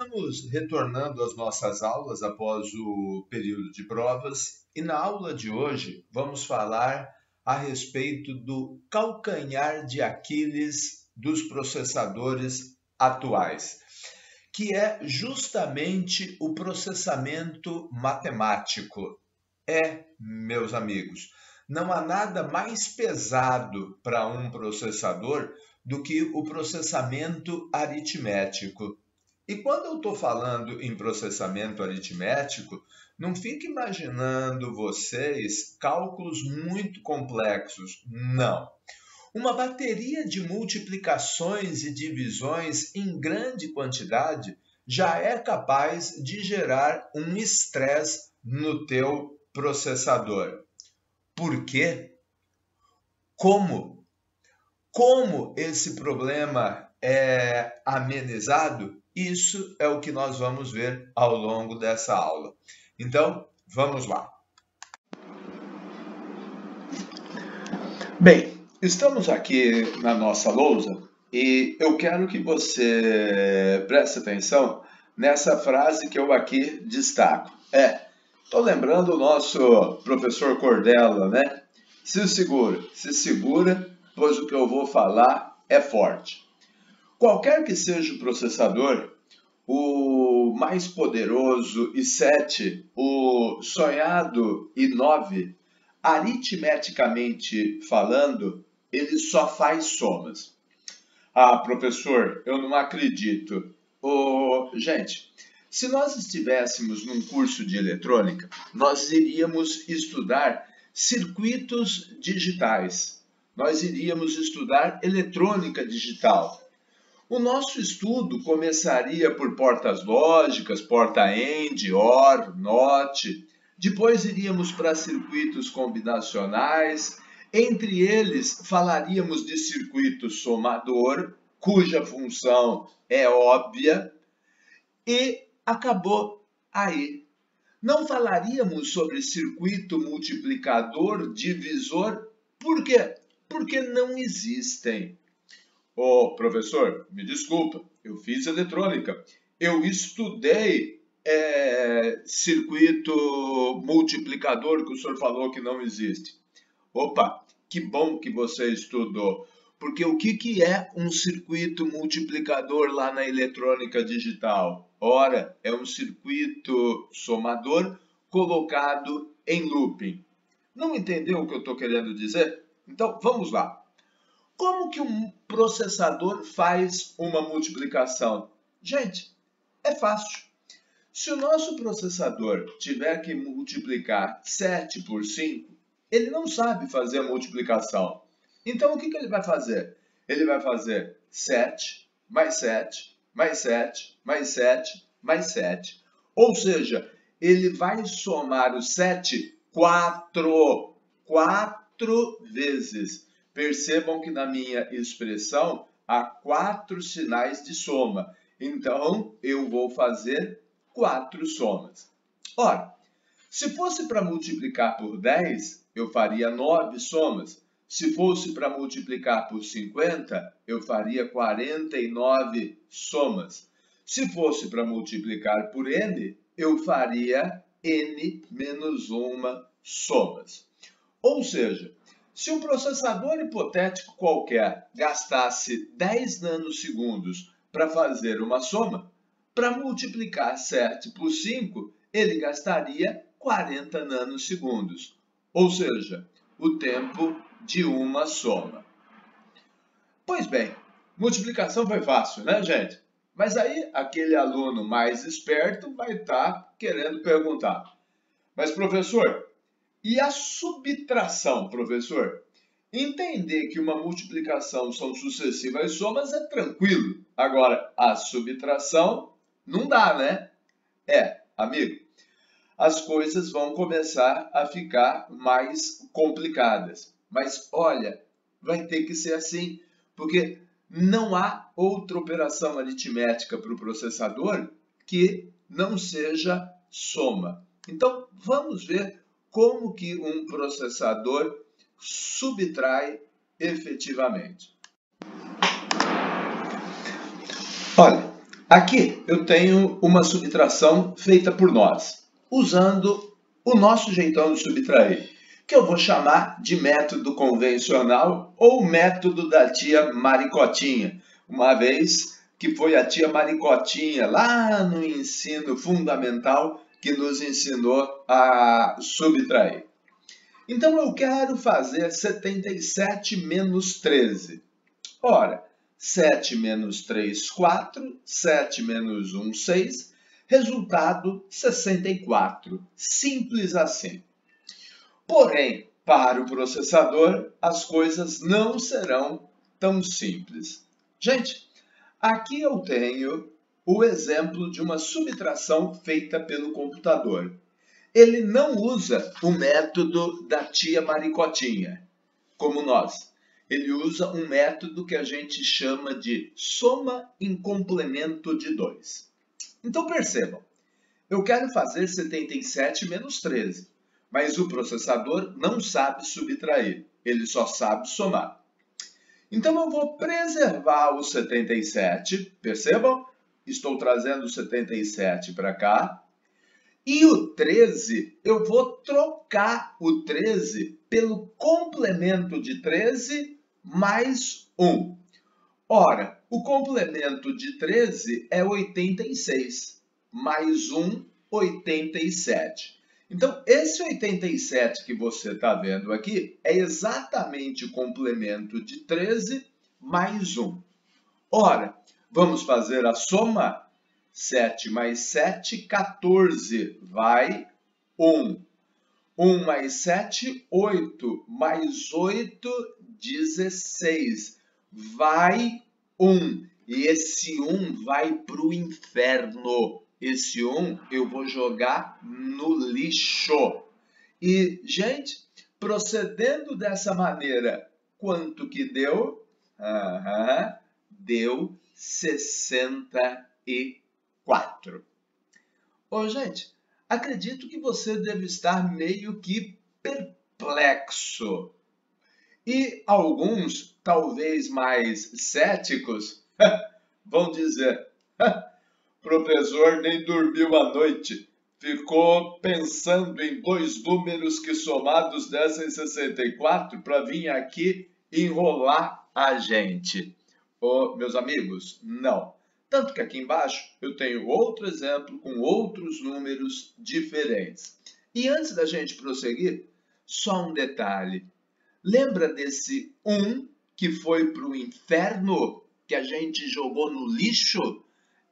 Estamos retornando às nossas aulas após o período de provas e na aula de hoje vamos falar a respeito do calcanhar de Aquiles dos processadores atuais, que é justamente o processamento matemático. É, meus amigos, não há nada mais pesado para um processador do que o processamento aritmético. E quando eu estou falando em processamento aritmético, não fique imaginando vocês cálculos muito complexos. Não. Uma bateria de multiplicações e divisões em grande quantidade já é capaz de gerar um estresse no teu processador. Por quê? Como? Como esse problema é amenizado? Isso é o que nós vamos ver ao longo dessa aula. Então, vamos lá. Bem, estamos aqui na nossa lousa e eu quero que você preste atenção nessa frase que eu aqui destaco. É, estou lembrando o nosso professor Cordella, né? Se segura, se segura, pois o que eu vou falar é forte. Qualquer que seja o processador, o mais poderoso i7, o sonhado i9, aritmeticamente falando, ele só faz somas. Ah, professor, eu não acredito. Oh, gente, se nós estivéssemos num curso de eletrônica, nós iríamos estudar circuitos digitais. Nós iríamos estudar eletrônica digital. O nosso estudo começaria por portas lógicas, porta AND, OR, NOT. Depois iríamos para circuitos combinacionais. Entre eles, falaríamos de circuito somador, cuja função é óbvia, e acabou aí. Não falaríamos sobre circuito multiplicador, divisor, por quê? Porque não existem. Ô, oh, professor, me desculpa, eu fiz eletrônica. Eu estudei é, circuito multiplicador que o senhor falou que não existe. Opa, que bom que você estudou. Porque o que, que é um circuito multiplicador lá na eletrônica digital? Ora, é um circuito somador colocado em looping. Não entendeu o que eu estou querendo dizer? Então, vamos lá. Como que um processador faz uma multiplicação? Gente, é fácil. Se o nosso processador tiver que multiplicar 7 por 5, ele não sabe fazer a multiplicação. Então, o que, que ele vai fazer? Ele vai fazer 7 mais 7 mais 7 mais 7 mais 7. Ou seja, ele vai somar o 7 quatro, quatro vezes. Percebam que na minha expressão há quatro sinais de soma. Então, eu vou fazer quatro somas. Ora, se fosse para multiplicar por 10, eu faria 9 somas. Se fosse para multiplicar por 50, eu faria 49 somas. Se fosse para multiplicar por n, eu faria n menos 1 somas. Ou seja, se um processador hipotético qualquer gastasse 10 nanosegundos para fazer uma soma, para multiplicar 7 por 5, ele gastaria 40 nanosegundos, ou seja, o tempo de uma soma. Pois bem, multiplicação foi fácil, né, gente? Mas aí aquele aluno mais esperto vai estar tá querendo perguntar: Mas professor, e a subtração, professor? Entender que uma multiplicação são sucessivas somas é tranquilo. Agora, a subtração não dá, né? É, amigo, as coisas vão começar a ficar mais complicadas. Mas olha, vai ter que ser assim, porque não há outra operação aritmética para o processador que não seja soma. Então, vamos ver como que um processador subtrai efetivamente. Olha, Aqui eu tenho uma subtração feita por nós, usando o nosso jeitão de subtrair, que eu vou chamar de método convencional ou método da tia Maricotinha, uma vez que foi a tia Maricotinha lá no ensino fundamental que nos ensinou a subtrair. Então eu quero fazer 77 menos 13. Ora, 7 menos 3, 4, 7 menos 1, 6, resultado 64. Simples assim. Porém, para o processador, as coisas não serão tão simples. Gente, aqui eu tenho o exemplo de uma subtração feita pelo computador ele não usa o método da tia Maricotinha, como nós. Ele usa um método que a gente chama de soma em complemento de 2. Então percebam, eu quero fazer 77 menos 13, mas o processador não sabe subtrair, ele só sabe somar. Então eu vou preservar o 77, percebam? Estou trazendo o 77 para cá, e o 13, eu vou trocar o 13 pelo complemento de 13 mais 1. Ora, o complemento de 13 é 86, mais 1, 87. Então, esse 87 que você está vendo aqui é exatamente o complemento de 13 mais 1. Ora, vamos fazer a soma 7 mais 7, 14. Vai 1. 1 mais 7, 8. Mais 8, 16. Vai 1. E esse 1 vai para o inferno. Esse 1 eu vou jogar no lixo. E, gente, procedendo dessa maneira, quanto que deu? Uhum, deu 64. 4. Ô, gente, acredito que você deve estar meio que perplexo. E alguns, talvez mais céticos, vão dizer: professor nem dormiu a noite, ficou pensando em dois números que somados dessem 64 para vir aqui enrolar a gente. Oh, meus amigos, não. Tanto que aqui embaixo eu tenho outro exemplo com outros números diferentes. E antes da gente prosseguir, só um detalhe. Lembra desse 1 que foi para o inferno, que a gente jogou no lixo?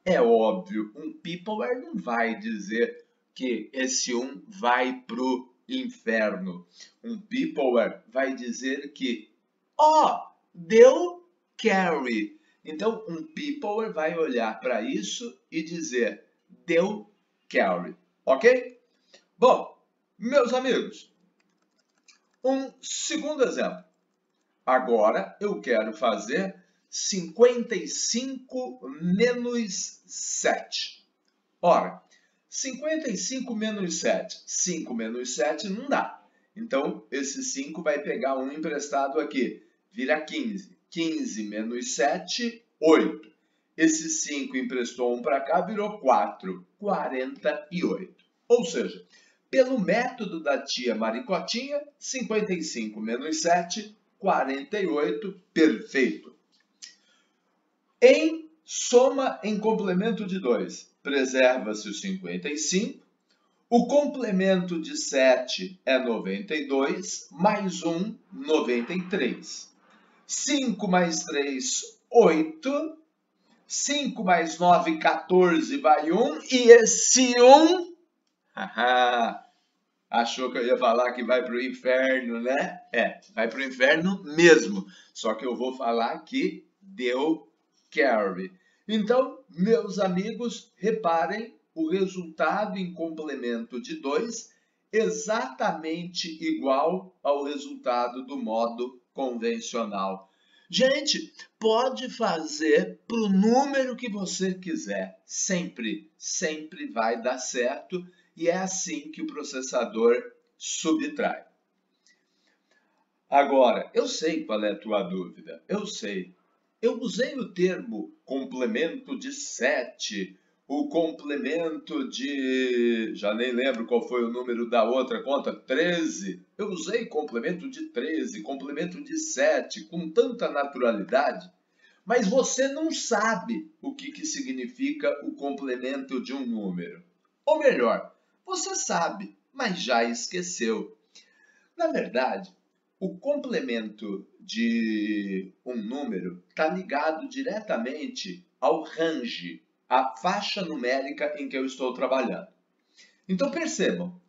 É óbvio, um peopler não vai dizer que esse 1 vai para o inferno. Um peopler vai dizer que, ó, oh, deu carry, então, um people vai olhar para isso e dizer deu carry, ok? Bom, meus amigos, um segundo exemplo. Agora eu quero fazer 55 menos 7. Ora, 55 menos 7. 5 menos 7 não dá. Então, esse 5 vai pegar um emprestado aqui. Vira 15. 15 menos 7, 8. Esse 5 emprestou um para cá, virou 4, 48. Ou seja, pelo método da tia Maricotinha, 55 menos 7, 48, perfeito. Em soma em complemento de 2, preserva-se o 55, o complemento de 7 é 92, mais 1, 93. 5 mais 3, 8. 5 mais 9, 14, vai 1. E esse 1, achou que eu ia falar que vai para o inferno, né? É, vai para o inferno mesmo. Só que eu vou falar que deu carry. Então, meus amigos, reparem o resultado em complemento de 2 exatamente igual ao resultado do modo convencional. Gente, pode fazer para o número que você quiser. Sempre, sempre vai dar certo. E é assim que o processador subtrai. Agora, eu sei qual é a tua dúvida. Eu sei. eu usei o termo complemento de 7, o complemento de. Já nem lembro qual foi o número da outra conta, 13. Eu usei complemento de 13, complemento de 7, com tanta naturalidade, mas você não sabe o que, que significa o complemento de um número. Ou melhor, você sabe, mas já esqueceu. Na verdade, o complemento de um número está ligado diretamente ao range, a faixa numérica em que eu estou trabalhando. Então percebam,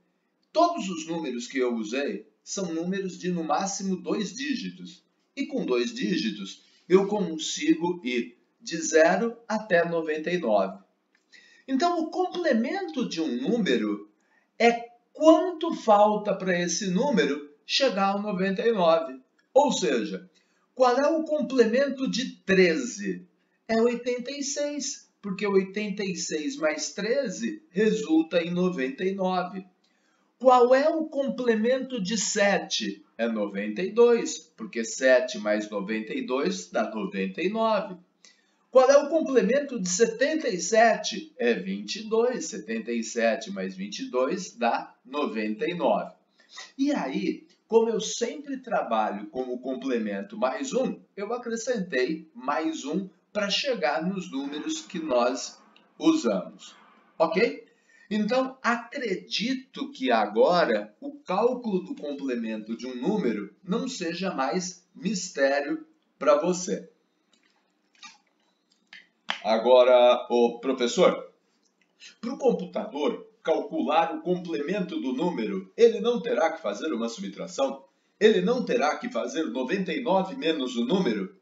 todos os números que eu usei são números de no máximo dois dígitos. E com dois dígitos eu consigo ir de 0 até 99. Então o complemento de um número é quanto falta para esse número chegar ao 99. Ou seja, qual é o complemento de 13? É 86 porque 86 mais 13 resulta em 99. Qual é o complemento de 7? É 92, porque 7 mais 92 dá 99. Qual é o complemento de 77? É 22. 77 mais 22 dá 99. E aí, como eu sempre trabalho como complemento mais um, eu acrescentei mais um para chegar nos números que nós usamos. Ok? Então, acredito que agora o cálculo do complemento de um número não seja mais mistério para você. Agora, o professor, para o computador calcular o complemento do número, ele não terá que fazer uma subtração? Ele não terá que fazer 99 menos o número?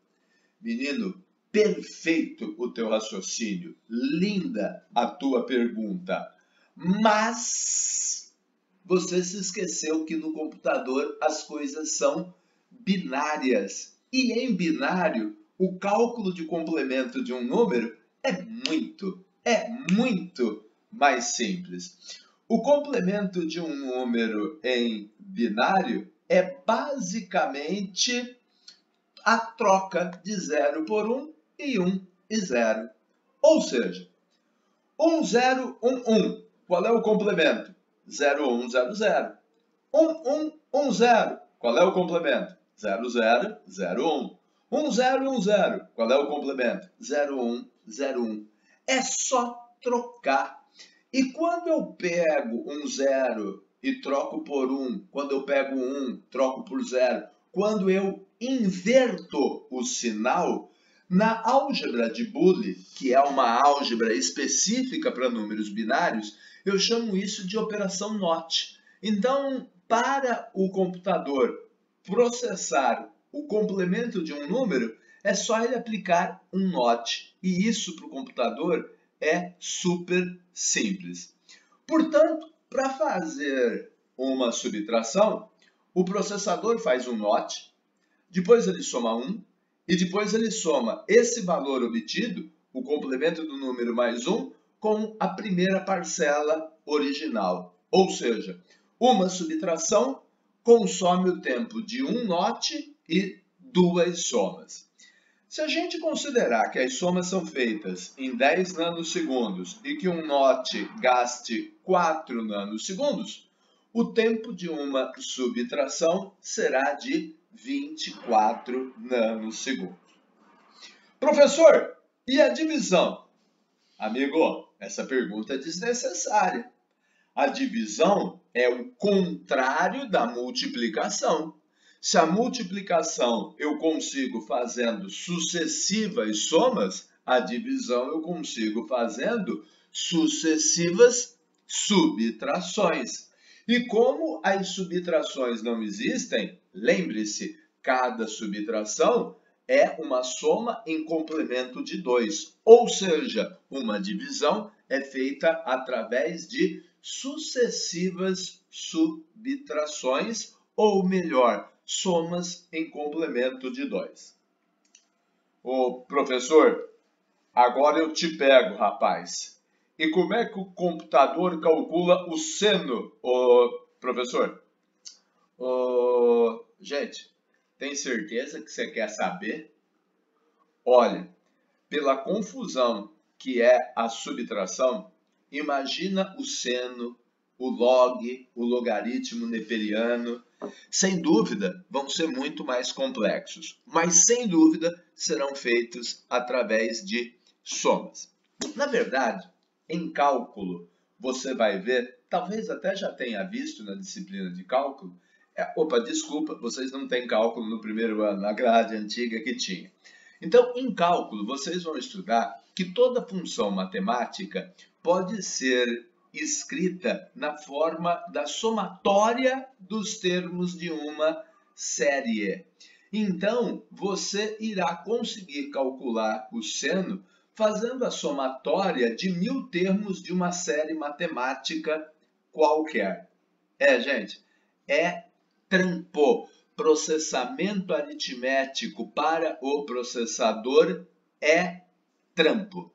Menino, perfeito o teu raciocínio, linda a tua pergunta, mas você se esqueceu que no computador as coisas são binárias. E em binário o cálculo de complemento de um número é muito, é muito mais simples. O complemento de um número em binário é basicamente a troca de 0 por 1 um e 1 e 0. Ou seja, 1, 0, 1, 1. Qual é o complemento? 0, 1, 0, 0. 1, 1, 1, 0. Qual é o complemento? 0, 0, 0, 1. 1, 0, 1, 0. Qual é o complemento? 0, 1, 0, 1. É só trocar. E quando eu pego um 0 e troco por 1, quando eu pego 1, troco por 0, quando eu inverto o sinal, na álgebra de Boole, que é uma álgebra específica para números binários, eu chamo isso de operação NOT. Então, para o computador processar o complemento de um número, é só ele aplicar um NOT. E isso para o computador é super simples. Portanto, para fazer uma subtração, o processador faz um NOT, depois ele soma 1, e depois ele soma esse valor obtido, o complemento do número mais 1, com a primeira parcela original. Ou seja, uma subtração consome o tempo de um note e duas somas. Se a gente considerar que as somas são feitas em 10 nanosegundos e que um note gaste 4 nanosegundos, o tempo de uma subtração será de 24 nanosegundos. Professor, e a divisão? Amigo, essa pergunta é desnecessária. A divisão é o contrário da multiplicação. Se a multiplicação eu consigo fazendo sucessivas somas, a divisão eu consigo fazendo sucessivas subtrações. E como as subtrações não existem, lembre-se, cada subtração é uma soma em complemento de 2, ou seja, uma divisão é feita através de sucessivas subtrações, ou melhor, somas em complemento de 2. Ô professor, agora eu te pego, rapaz. E como é que o computador calcula o seno, ô, professor? Gente, tem certeza que você quer saber? Olha, pela confusão que é a subtração, imagina o seno, o log, o logaritmo neperiano. Sem dúvida, vão ser muito mais complexos, mas sem dúvida serão feitos através de somas. Na verdade, em cálculo, você vai ver, talvez até já tenha visto na disciplina de cálculo, é, opa, desculpa, vocês não têm cálculo no primeiro ano, na grade antiga que tinha. Então, em cálculo, vocês vão estudar que toda função matemática pode ser escrita na forma da somatória dos termos de uma série. Então, você irá conseguir calcular o seno fazendo a somatória de mil termos de uma série matemática qualquer. É, gente, é trampo. Processamento aritmético para o processador é trampo.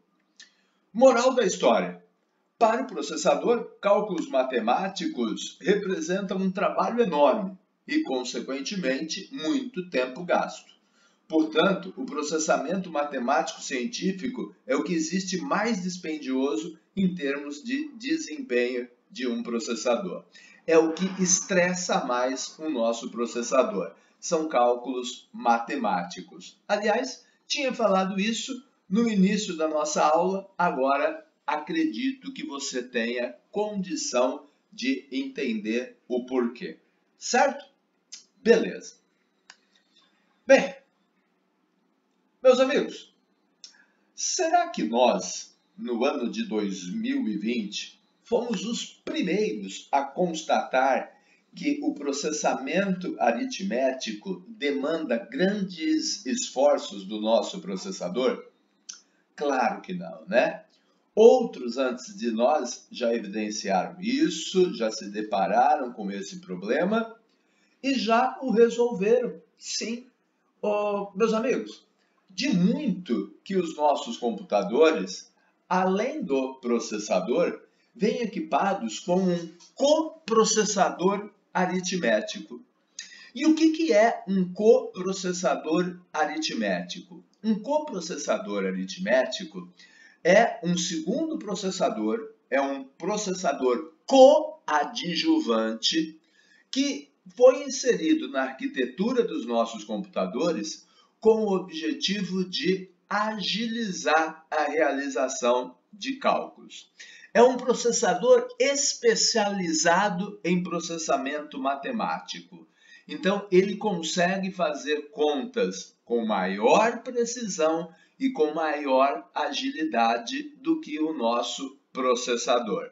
Moral da história. Para o processador, cálculos matemáticos representam um trabalho enorme e, consequentemente, muito tempo gasto. Portanto, o processamento matemático científico é o que existe mais dispendioso em termos de desempenho de um processador. É o que estressa mais o nosso processador. São cálculos matemáticos. Aliás, tinha falado isso no início da nossa aula, agora acredito que você tenha condição de entender o porquê. Certo? Beleza. Bem, meus amigos, será que nós, no ano de 2020, fomos os primeiros a constatar que o processamento aritmético demanda grandes esforços do nosso processador? Claro que não, né? Outros antes de nós já evidenciaram isso, já se depararam com esse problema e já o resolveram. Sim, oh, meus amigos, de muito que os nossos computadores, além do processador, vêm equipados com um coprocessador aritmético. E o que, que é um coprocessador aritmético? Um coprocessador aritmético é um segundo processador, é um processador coadjuvante que foi inserido na arquitetura dos nossos computadores com o objetivo de agilizar a realização de cálculos. É um processador especializado em processamento matemático. Então, ele consegue fazer contas com maior precisão e com maior agilidade do que o nosso processador.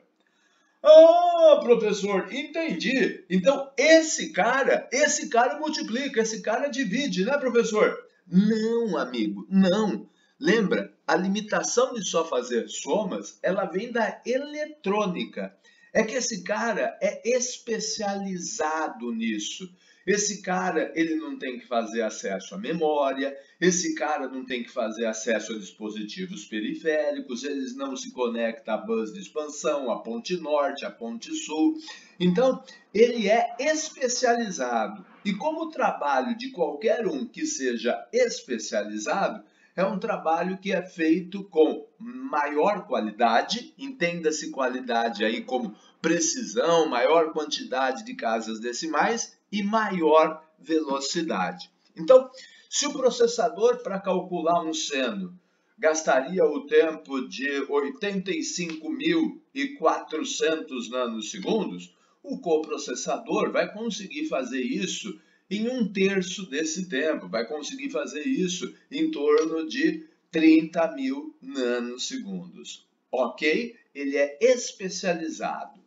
Ah, professor, entendi. Então, esse cara, esse cara multiplica, esse cara divide, né, professor? Não, amigo, não. Lembra, a limitação de só fazer somas, ela vem da eletrônica. É que esse cara é especializado nisso. Esse cara, ele não tem que fazer acesso à memória, esse cara não tem que fazer acesso a dispositivos periféricos, eles não se conectam à bus de expansão, à ponte norte, à ponte sul. Então, ele é especializado. E como o trabalho de qualquer um que seja especializado, é um trabalho que é feito com maior qualidade, entenda-se qualidade aí como precisão, maior quantidade de casas decimais e maior velocidade. Então, se o processador para calcular um seno gastaria o tempo de 85.400 nanosegundos, o coprocessador vai conseguir fazer isso em um terço desse tempo, vai conseguir fazer isso em torno de 30 mil nanosegundos. Ok? Ele é especializado.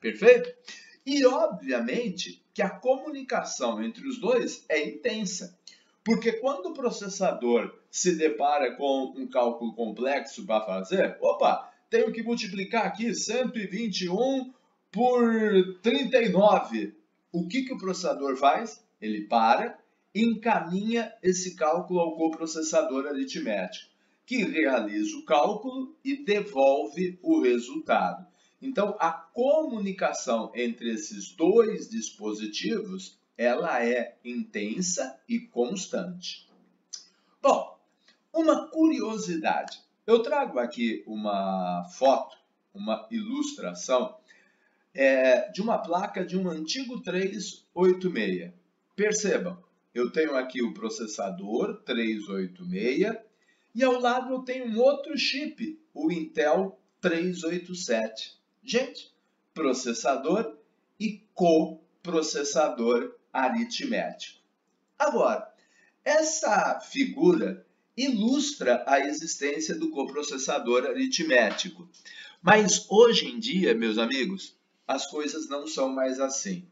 Perfeito? E, obviamente, que a comunicação entre os dois é intensa. Porque quando o processador se depara com um cálculo complexo para fazer, opa, tenho que multiplicar aqui 121 por 39. O que, que o processador faz? Ele para, encaminha esse cálculo ao coprocessador aritmético, que realiza o cálculo e devolve o resultado. Então, a comunicação entre esses dois dispositivos, ela é intensa e constante. Bom, Uma curiosidade. Eu trago aqui uma foto, uma ilustração é, de uma placa de um antigo 386. Percebam, eu tenho aqui o processador 386 e ao lado eu tenho um outro chip, o Intel 387. Gente, processador e coprocessador aritmético. Agora, essa figura ilustra a existência do coprocessador aritmético. Mas hoje em dia, meus amigos, as coisas não são mais assim.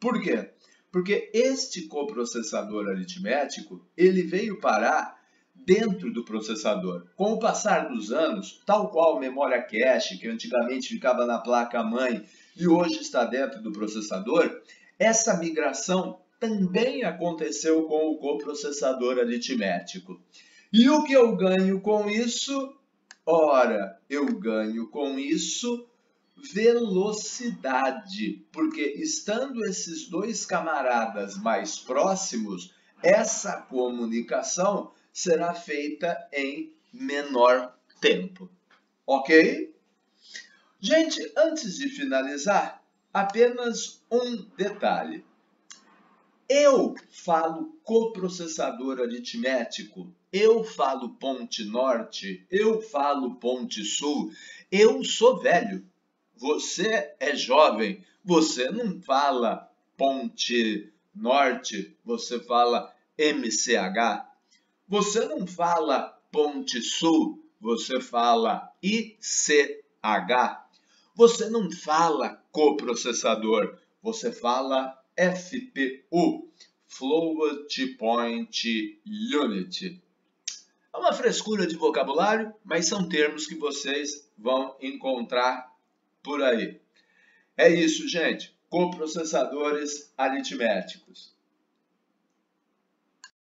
Por quê? Porque este coprocessador aritmético, ele veio parar dentro do processador. Com o passar dos anos, tal qual memória cache, que antigamente ficava na placa-mãe e hoje está dentro do processador, essa migração também aconteceu com o coprocessador aritmético. E o que eu ganho com isso? Ora, eu ganho com isso velocidade, porque estando esses dois camaradas mais próximos, essa comunicação será feita em menor tempo. Ok? Gente, antes de finalizar, apenas um detalhe. Eu falo coprocessador aritmético, eu falo ponte norte, eu falo ponte sul, eu sou velho. Você é jovem, você não fala ponte norte, você fala MCH. Você não fala ponte sul, você fala ICH. Você não fala coprocessador, você fala FPU, Float Point Unit. É uma frescura de vocabulário, mas são termos que vocês vão encontrar por aí. É isso, gente. Coprocessadores aritméticos.